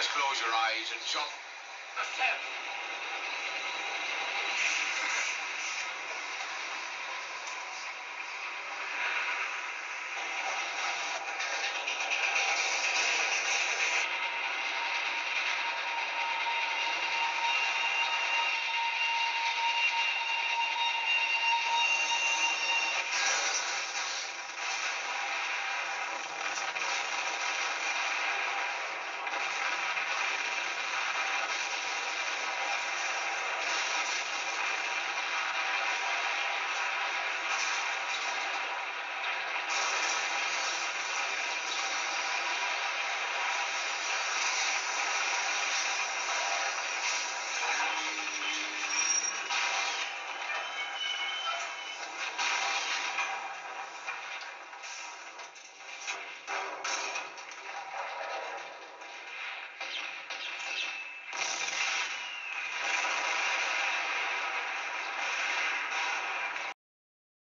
Just close your eyes and jump. The.